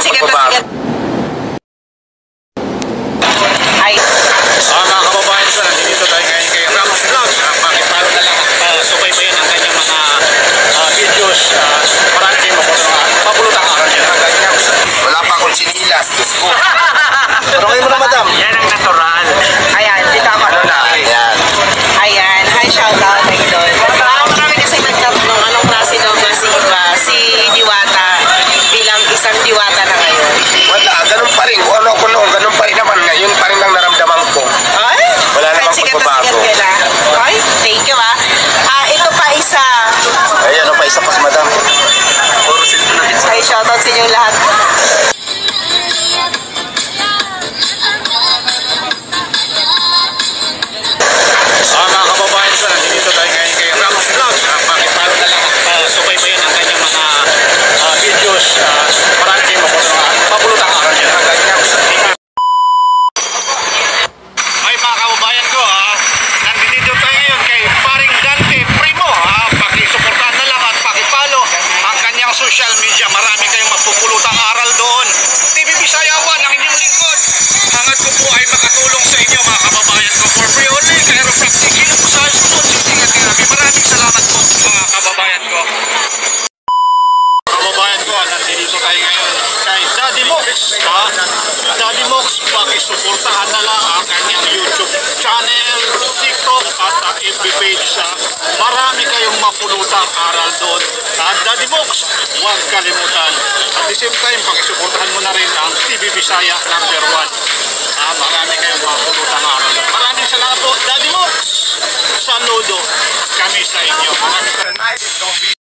sikat na sikat. Social media. Marami kayong mapupulutang aral doon. TV Bisayawan ang inyong lingkod. Hangat ko po ay makatulong sa inyo mga kababayan ko for free only. Chiropractic Hilong po sa Sunod City at Therapy. Maraming salamat po mga kababayan ko. Kababayan ko, nandito tayo ngayon kay Daddy Mox. Ha? Daddy Mox, pakisuportahan na lang ang kanyang YouTube channel, TikTok at FB page. Ha? Marami kayong mapulutang aral doon. At Daddy Mox, huwag kalimutan. At the same time, pakisuportahan mo na rin ang TV Bisaya number 1. Ha? Marami kayong mapulutang aral. Maraming salamat po, Daddy Mox. Saludo kami sa inyo. Maraming salamat.